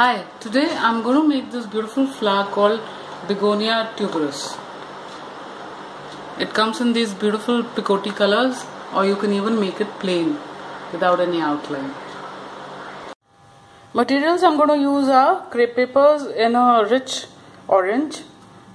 Hi, today I'm going to make this beautiful flower called Begonia tuberous. It comes in these beautiful picotee colors or you can even make it plain without any outline. Materials I'm going to use are crepe papers in a rich orange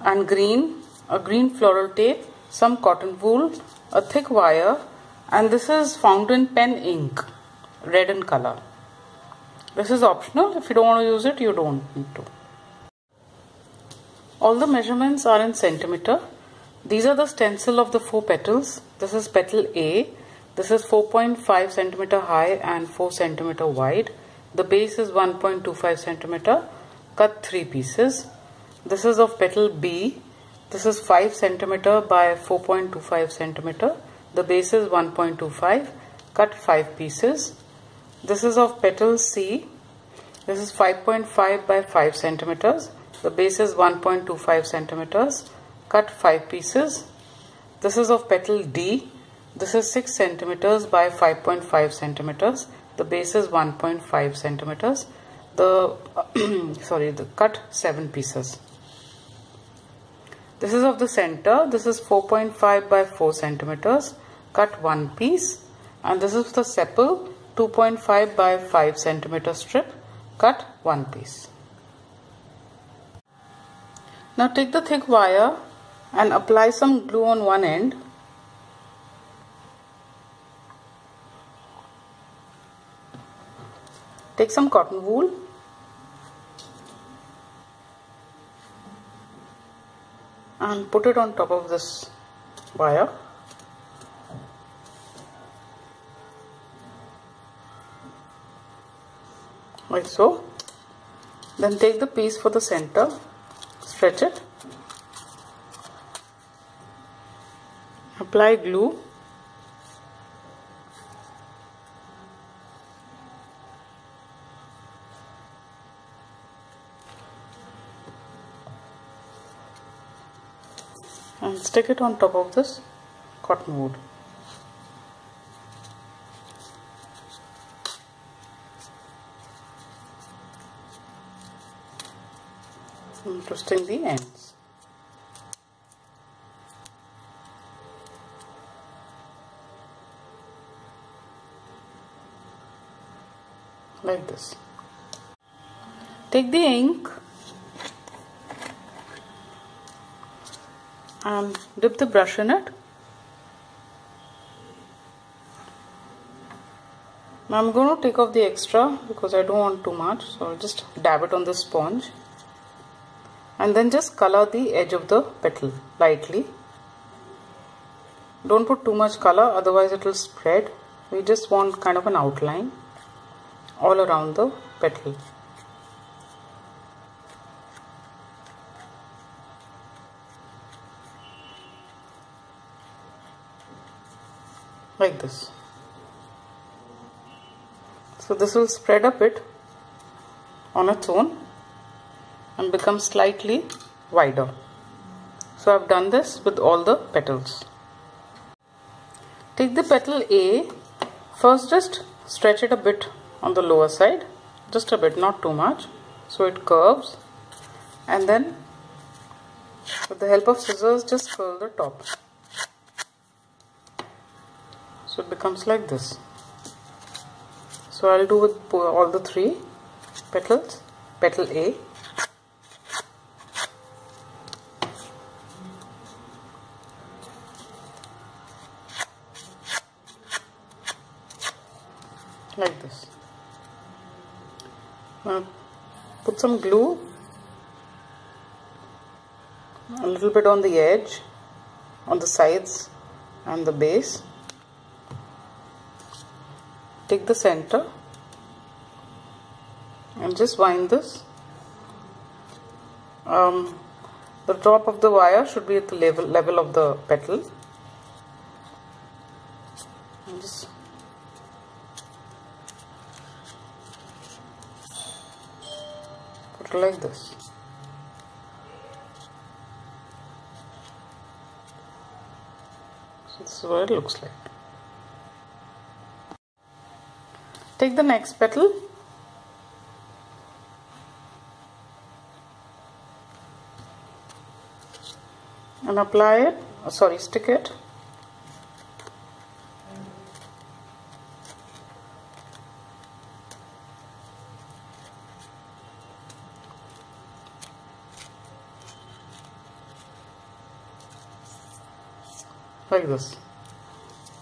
and green, a green floral tape, some cotton wool, a thick wire and this is fountain pen ink, red in color. This is optional. If you don't want to use it, you don't need to. All the measurements are in centimeter. These are the stencil of the four petals. This is petal A. This is 4.5 centimeter high and 4 centimeter wide. The base is 1.25 centimeter. Cut 3 pieces. This is of petal B. This is 5 centimeter by 4.25 centimeter. The base is 1.25. Cut 5 pieces. This is of petal C. This is 5.5 by 5 centimeters. The base is 1.25 centimeters. Cut 5 pieces. This is of petal D. This is 6 centimeters by 5.5 centimeters. The base is 1.5 centimeters. The sorry, the cut 7 pieces. This is of the center. This is 4.5 by 4 centimeters. Cut 1 piece. And this is the sepal 2.5 by 5 centimeter strip. Cut one piece. Now take the thick wire and apply some glue on one end. Take some cotton wool. And put it on top of this wire like so then take the piece for the center. Stretch it. Apply glue. And stick it on top of this cotton wool twisting the ends. Like this. Take the ink and dip the brush in it. I'm going to take off the extra because I don't want too much so I'll just dab it on the sponge and then just color the edge of the petal lightly. Don't put too much color otherwise it will spread. We just want kind of an outline all around the petal. Like this. So this will spread a bit on its own and become slightly wider. So I've done this with all the petals. Take the petal A, first just stretch it a bit on the lower side, just a bit, not too much, so it curves and then with the help of scissors just curl the top. So it becomes like this. So I'll do with all the three petals, petal A like this now put some glue. A little bit on the edge on the sides and the base. Take the center and just wind this. Um, the top of the wire should be at the level level of the petal. And just like this so this is what it looks like. Take the next petal. And apply it. Sorry stick it. Like this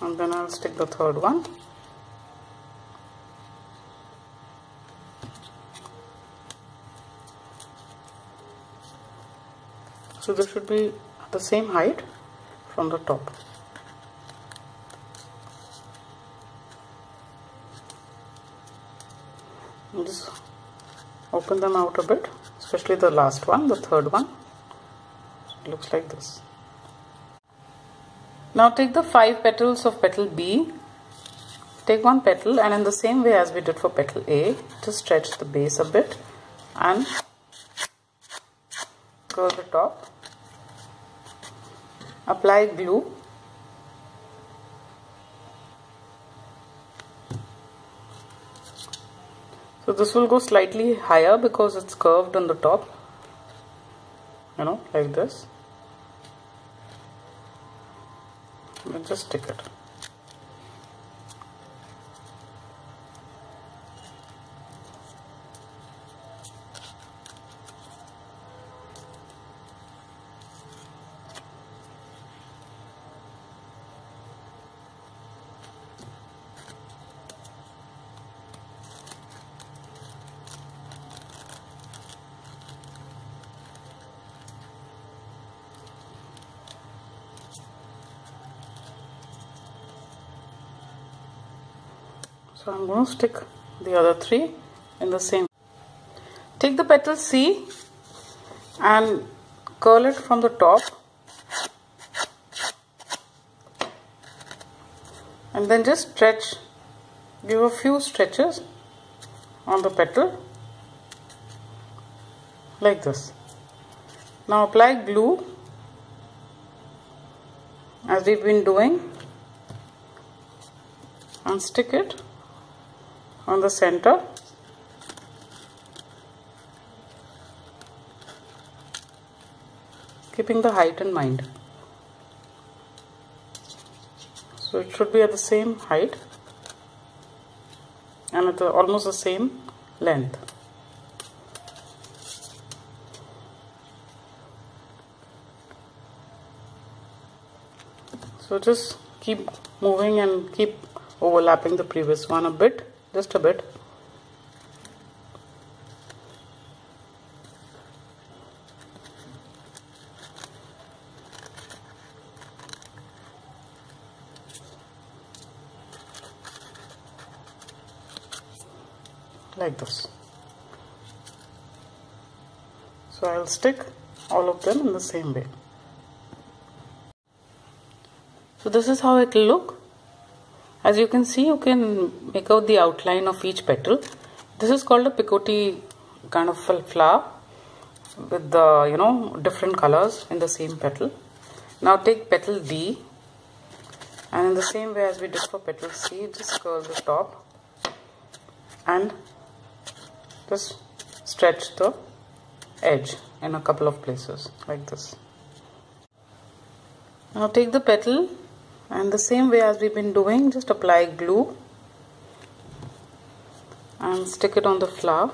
and then I'll stick the third one. So this should be the same height from the top. Just open them out a bit especially the last one the third one. Looks like this now take the five petals of petal B. Take one petal and in the same way as we did for petal A just stretch the base a bit and curl the top. Apply glue. So this will go slightly higher because it's curved on the top you know like this just stick it so I'm going to stick the other three in the same. Take the petal C and curl it from the top. And then just stretch give a few stretches on the petal like this. Now apply glue as we've been doing and stick it on the center. Keeping the height in mind. So it should be at the same height and at the, almost the same length. So just keep moving and keep overlapping the previous one a bit just a bit. Like this. So I'll stick all of them in the same way. So this is how it will look as you can see you can make out the outline of each petal. This is called a picotee kind of flower with the you know different colors in the same petal. Now take petal D. And in the same way as we did for petal C just curl the top and just stretch the edge in a couple of places like this. Now take the petal and the same way as we've been doing just apply glue and stick it on the flower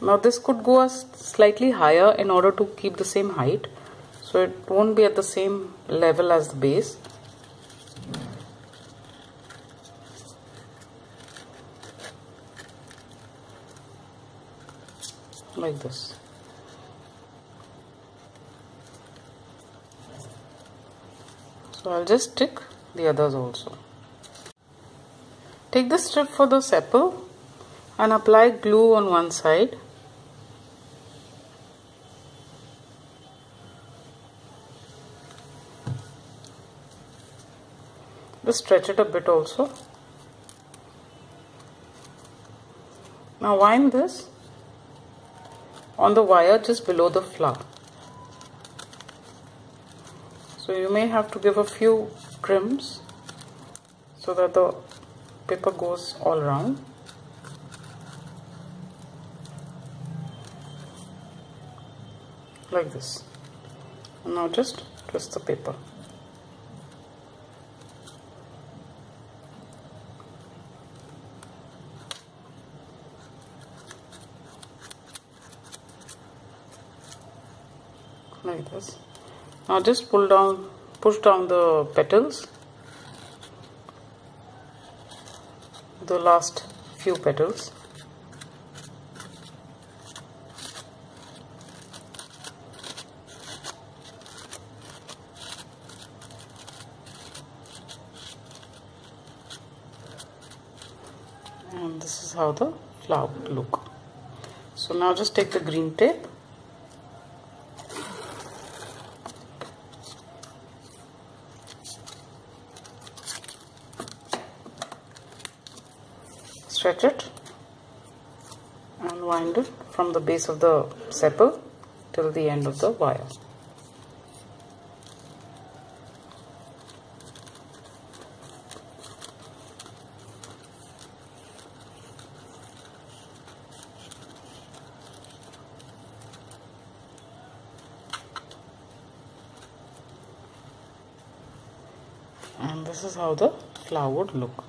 now this could go slightly higher in order to keep the same height. So it won't be at the same level as the base. Like this so I'll just stick the others also. Take the strip for the sepal and apply glue on one side. Just stretch it a bit also. Now wind this on the wire just below the flower so you may have to give a few trims so that the paper goes all around like this. And now just twist the paper. Like this now just pull down push down the petals. The last few petals. And this is how the flower look. So now just take the green tape stretch it and wind it from the base of the sepal till the end of the wire. and this is how the flower would look